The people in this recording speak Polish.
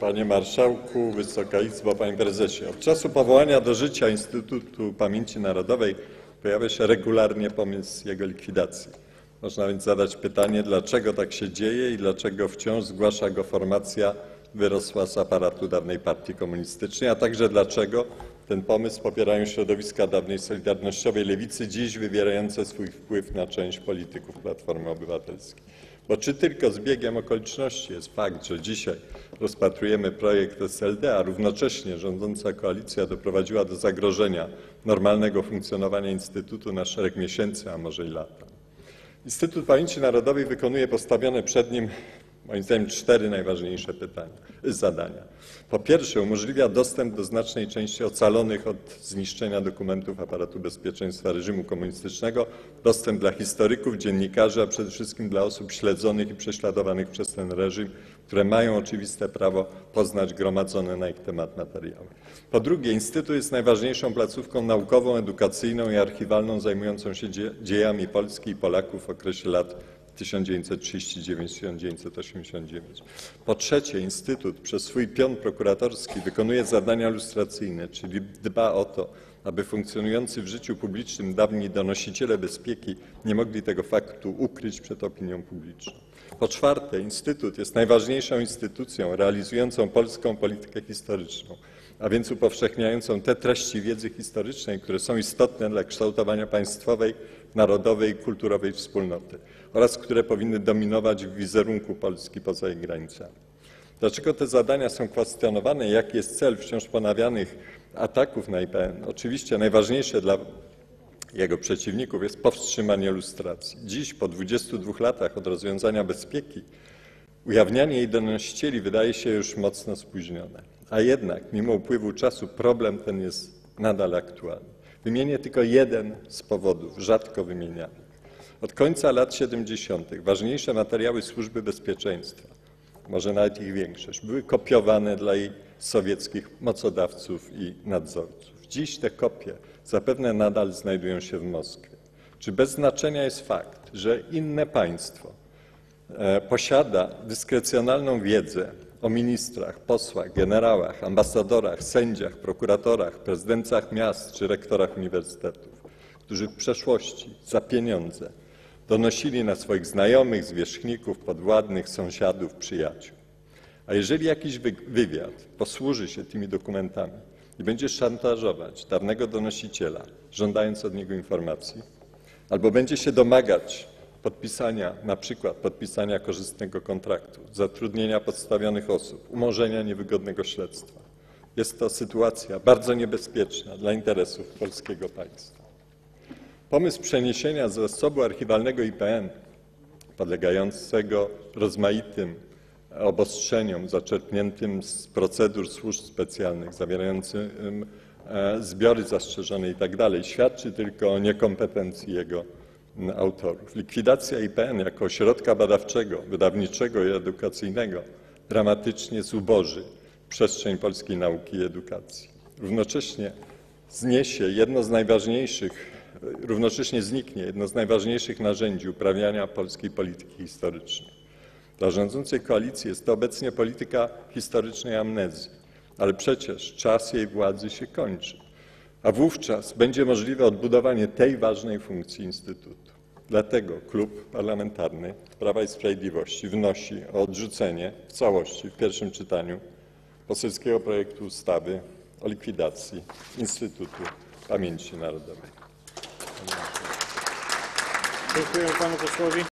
Panie Marszałku, Wysoka Izbo, Panie Prezesie! Od czasu powołania do życia Instytutu Pamięci Narodowej pojawia się regularnie pomysł jego likwidacji. Można więc zadać pytanie, dlaczego tak się dzieje i dlaczego wciąż zgłasza go formacja wyrosła z aparatu dawnej partii komunistycznej, a także dlaczego ten pomysł popierają środowiska dawnej solidarnościowej lewicy, dziś wywierające swój wpływ na część polityków Platformy Obywatelskiej. Bo czy tylko zbiegiem okoliczności jest fakt, że dzisiaj rozpatrujemy projekt SLD, a równocześnie rządząca koalicja doprowadziła do zagrożenia normalnego funkcjonowania Instytutu na szereg miesięcy, a może i lata. Instytut Pamięci Narodowej wykonuje postawione przed nim, moim zdaniem, cztery najważniejsze pytania, zadania. Po pierwsze, umożliwia dostęp do znacznej części ocalonych od zniszczenia dokumentów aparatu bezpieczeństwa reżimu komunistycznego, dostęp dla historyków, dziennikarzy, a przede wszystkim dla osób śledzonych i prześladowanych przez ten reżim, które mają oczywiste prawo poznać gromadzone na ich temat materiały. Po drugie, Instytut jest najważniejszą placówką naukową, edukacyjną i archiwalną zajmującą się dzie- dziejami Polski i Polaków w okresie lat 1939-1989. Po trzecie, Instytut przez swój pion prokuratorski wykonuje zadania lustracyjne, czyli dba o to, aby funkcjonujący w życiu publicznym dawni donosiciele bezpieki nie mogli tego faktu ukryć przed opinią publiczną. Po czwarte, Instytut jest najważniejszą instytucją realizującą polską politykę historyczną, a więc upowszechniającą te treści wiedzy historycznej, które są istotne dla kształtowania państwowej, narodowej i kulturowej wspólnoty oraz które powinny dominować w wizerunku Polski poza jej granicami. Dlaczego te zadania są kwestionowane i jaki jest cel wciąż ponawianych ataków na IPN? Oczywiście najważniejsze dla jego przeciwników jest powstrzymanie lustracji. Dziś, po 22 latach od rozwiązania bezpieki, ujawnianie jej donosicieli wydaje się już mocno spóźnione. A jednak, mimo upływu czasu, problem ten jest nadal aktualny. Wymienię tylko jeden z powodów, rzadko wymienianych. Od końca lat 70. ważniejsze materiały Służby Bezpieczeństwa, może nawet ich większość, były kopiowane dla jej sowieckich mocodawców i nadzorców. Dziś te kopie zapewne nadal znajdują się w Moskwie. Czy bez znaczenia jest fakt, że inne państwo e, posiada dyskrecjonalną wiedzę o ministrach, posłach, generałach, ambasadorach, sędziach, prokuratorach, prezydencach miast czy rektorach uniwersytetów, którzy w przeszłości za pieniądze donosili na swoich znajomych, zwierzchników, podwładnych, sąsiadów, przyjaciół. A jeżeli jakiś wy- wywiad posłuży się tymi dokumentami i będzie szantażować dawnego donosiciela, żądając od niego informacji, albo będzie się domagać podpisania, na przykład podpisania korzystnego kontraktu, zatrudnienia podstawionych osób, umorzenia niewygodnego śledztwa, jest to sytuacja bardzo niebezpieczna dla interesów polskiego państwa. Pomysł przeniesienia zasobu archiwalnego IPN podlegającego rozmaitym obostrzeniom zaczerpniętym z procedur służb specjalnych, zawierającym e, zbiory zastrzeżone itd. świadczy tylko o niekompetencji jego autorów. Likwidacja IPN jako ośrodka badawczego, wydawniczego i edukacyjnego dramatycznie zuboży przestrzeń polskiej nauki i edukacji. Równocześnie zniesie jedno z najważniejszych, równocześnie zniknie jedno z najważniejszych narzędzi uprawiania polskiej polityki historycznej. Dla rządzącej koalicji jest to obecnie polityka historycznej amnezji, ale przecież czas jej władzy się kończy, a wówczas będzie możliwe odbudowanie tej ważnej funkcji Instytutu. Dlatego Klub Parlamentarny Prawa i Sprawiedliwości wnosi o odrzucenie w całości w pierwszym czytaniu poselskiego projektu ustawy o likwidacji Instytutu Pamięci Narodowej. Dziękuję panu posłowi.